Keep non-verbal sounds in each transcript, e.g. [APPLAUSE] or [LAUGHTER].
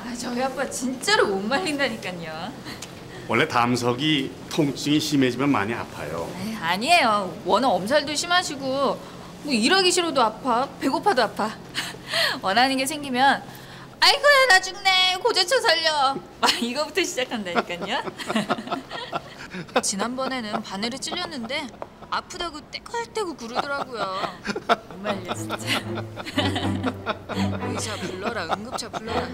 아, 저희 아빠 진짜로 못 말린다니까요. 원래 담석이 통증이 심해지면 많이 아파요. 에이, 아니에요. 워낙 엄살도 심하시고 뭐 일하기 싫어도 아파, 배고파도 아파. [LAUGHS] 원하는 게 생기면 아이고야 나 죽네 고제쳐 살려 막 이거부터 시작한다니까요. [LAUGHS] 지난번에는 바늘에 찔렸는데 아프다고 떼굴떼굴 구르더라고요. 못 말려 진짜. 의사 불러라 응급차 불러라.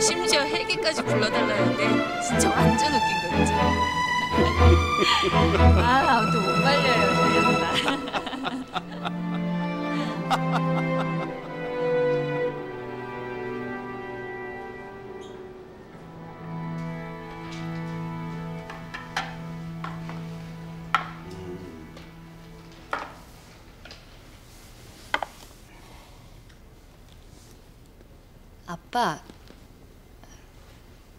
심지어 헬기까지 불러달라는데 진짜 완전 웃긴 거 있죠. 아 아무튼 못 말려요 저희 아빠. 아빠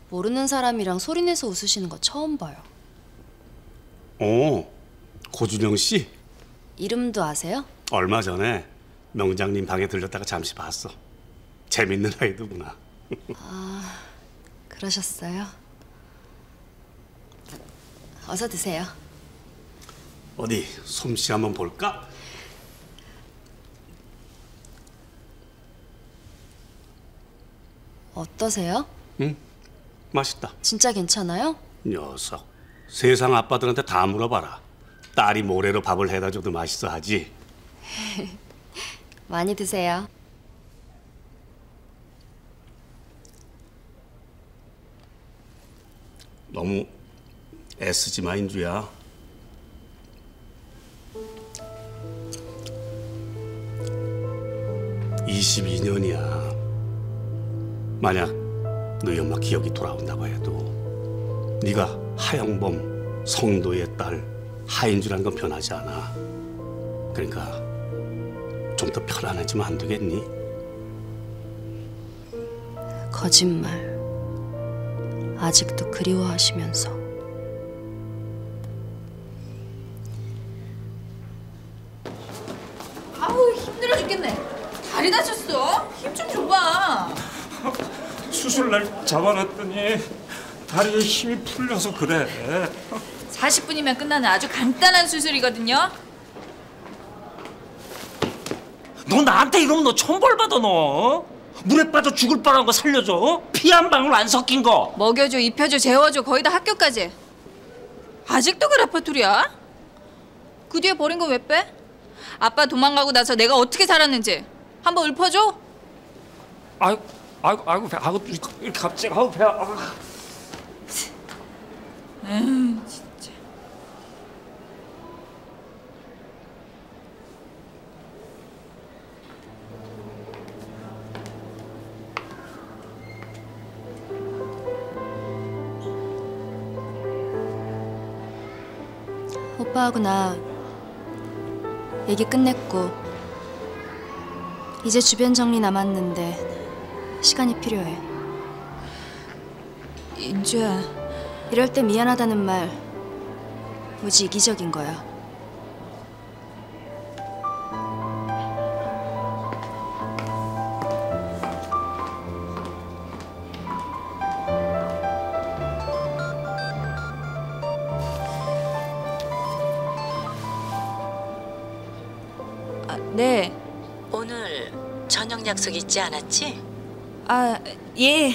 모르는 사람이랑 소리내서 웃으시는 거 처음 봐요. 오, 고준영 씨? 이름도 아세요? 얼마 전에 명장님 방에 들렸다가 잠시 봤어. 재밌는 아이더구나. 그러셨어요. 어서 드세요. 어디 솜씨 한번 볼까? 어떠세요? 응, 맛있다. 진짜 괜찮아요? 녀석, 세상 아빠들한테 다 물어봐라. 딸이 모래로 밥을 해다 줘도 맛있어 하지. [LAUGHS] 많이 드세요. 너무 애쓰지 마 인주야. (22년이야) 만약 너희 엄마 기억이 돌아온다고 해도 네가 하영범 성도의 딸 하인주라는 건 변하지 않아 그러니까 좀 더 편안해지면 안 되겠니? 거짓말. 아직도 그리워하시면서. 아우 힘들어 죽겠네. 다리 다쳤어? 힘 좀 줘봐. 수술날 잡아놨더니 다리에 힘이 풀려서 그래. 40분이면 끝나는 아주 간단한 수술이거든요. 너 나한테 이러면 너 천벌 받아 너. 물에 빠져 죽을 뻔한 거 살려줘. 피 한 방울 안 섞인 거. 먹여줘, 입혀줘, 재워줘, 거의 다 학교까지. 아직도 그 레퍼토리야? 그 뒤에 버린 거왜 빼? 아빠 도망가고 나서 내가 어떻게 살았는지 한번 읊어줘. 아이고 아이고 아이고 배 아이고 이렇게 갑자기 아우 배 아. 오빠하고 나 얘기 끝냈고 이제 주변 정리 남았는데 시간이 필요해. 인주야, 이럴 때 미안하다는 말 무지 이기적인 거야. 아, 네, 오늘 저녁 약속 있지 않았지? 아 예.